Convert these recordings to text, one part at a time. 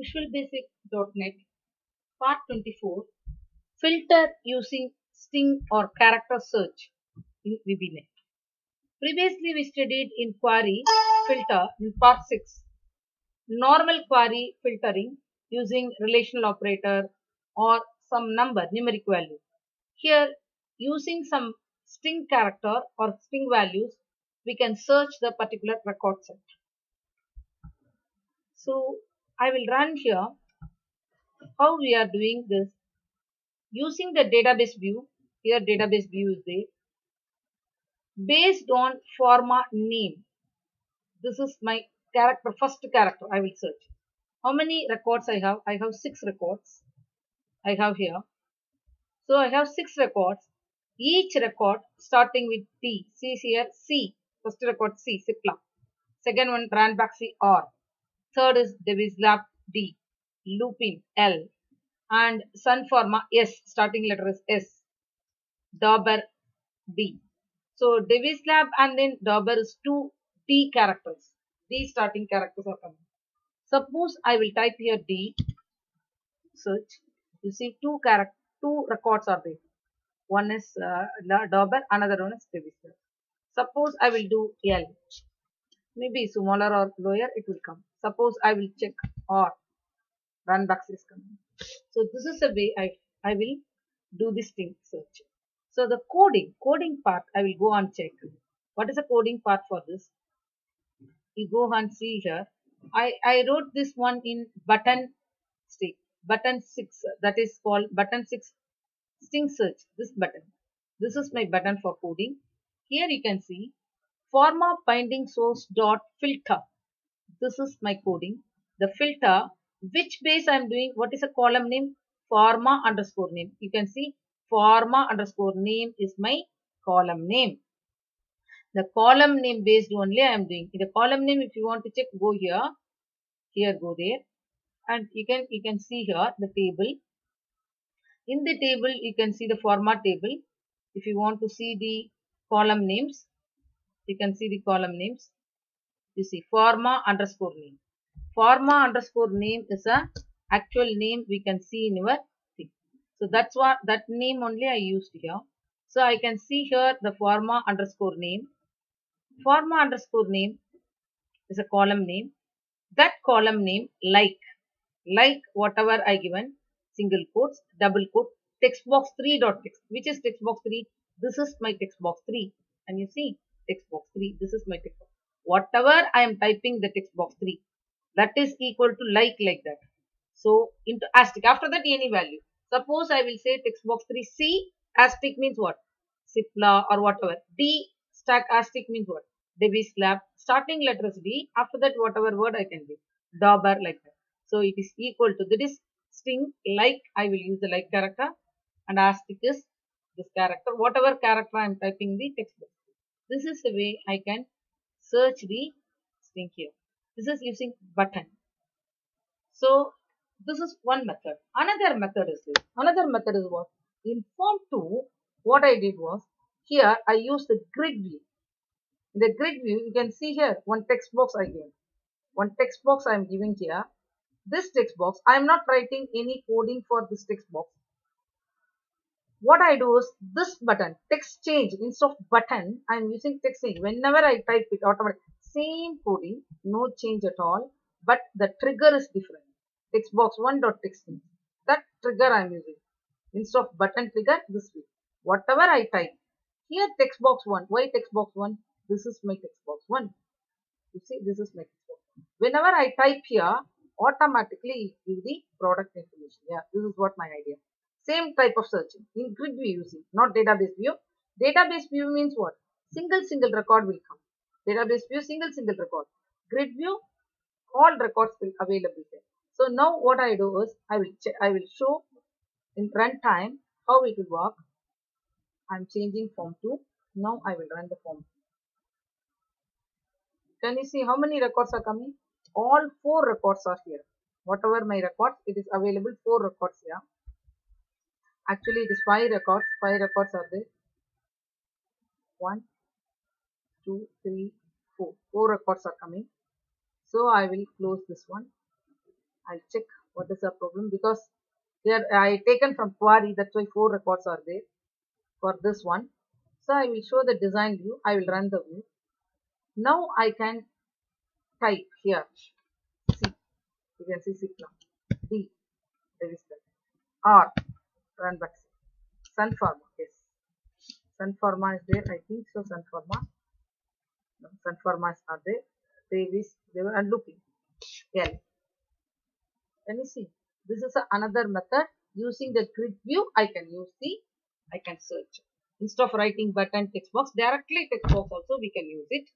visualbasic.net part 24 filter using string or character search in VBNet. Previously we studied in query filter in part 6 normal query filtering using relational operator or some number numeric value. Here using some string character or string values we can search the particular record set. So I will run here how we are doing this using the database view. Here database view is there. Based on forma name. This is my character, first character I will search. How many records I have? I have six records. I have here. So I have six records. Each record starting with T. See here C. First record C. Cipla. Second one Ranbaxy R. Third is Divi's Lab D. Lupin L. And Sun Pharma S. Starting letter is S. Dabur D. So Divi's Lab and then Dabur is two D characters. D starting characters are coming. Suppose I will type here D. Search. You see two two records are there. One is uh, Dauber, another one is Divi's Lab. Suppose I will do L. Maybe smaller or lower it will come. Suppose I will check R. Ranbaxy is coming. So this is the way I, I will do this thing search. So the coding, coding part I will go and check. What is the coding part for this? You go and see here. I, I wrote this one in button stick, button 6 that is called button 6 string search, this button. This is my button for coding. Here you can see forma binding source dot filter. This is my coding. The filter, which base I am doing, what is a column name? Forma underscore name. You can see forma underscore name is my column name. The column name based only I am doing. The column name, if you want to check, go here. Here, go there. And you can, you can see here the table. In the table, you can see the format table. If you want to see the column names, you can see the column names. You see forma underscore name. Forma underscore name is a actual name we can see in your thing. So that's what that name only I used here. So I can see here the forma underscore name. Forma underscore name is a column name. That column name like like whatever I given single quotes, double quote, text box 3 dot text. Which is text box 3? This is my text box 3. And you see text box 3. This is my text box. Whatever I am typing the text box 3. That is equal to like like that. So into asterisk. After that any value. Suppose I will say text box 3 C asterisk means what? Cipla or whatever. D stack asterisk means what? Divi's Lab. Starting letter is D. After that whatever word I can give. Dabur like that. So it is equal to that is string like I will use the like character and asterisk is this character. Whatever character I am typing the text box. This is the way I can search the string here. This is using button. So this is one method. Another method is this. Another method is what? In form 2, what I did was, here I used the grid view. In the grid view, you can see here one text box I gave. One text box I am giving here. This text box, I am not writing any coding for this text box. What I do is this button, text change, instead of button, I am using text change. Whenever I type it automatically, same coding, no change at all, but the trigger is different. Text box 1 dot text change. That trigger I am using. Instead of button trigger, this way. Whatever I type, here text box 1. Why text box 1? This is my text box 1. You see, this is my text box 1. Whenever I type here, automatically give the product information. Yeah, this is what my idea. Same type of searching in grid view using, not database view. Database view means what? Single single record will come. Database view single single record. Grid view all records will available there. So now what I do is I will I will show in runtime how it will work. I'm changing form 2. Now I will run the form. Can you see how many records are coming? All four records are here. Whatever my records, it is available four records here. Actually, it is five records. Five records are there. One, two, three, four. Four records are coming. So I will close this one I'll check what is the problem because here I taken from query that's why four records are there for this one. So I will show the design view. I will run the view. Now I can type here. C. You can see C D. Register. R. Run back. Sun Pharma. Yes. Sun Pharma is there. I think so. Sun Pharma. No, Sun Pharmas are there. They wish they were looking. L. Can you see? This is another method. Using the grid view, I can use the, I can search. Instead of writing button text box, directly text box also we can use it.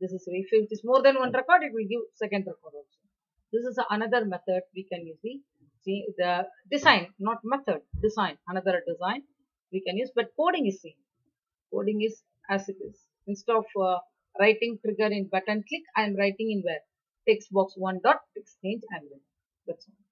This is if it is more than one record, it will give second record also. This is another method we can use the, see, the design, not method, design, another design we can use, but coding is same. Coding is as it is. Instead of uh, writing trigger in button click, I am writing in where? Text box one dot text change I am writing.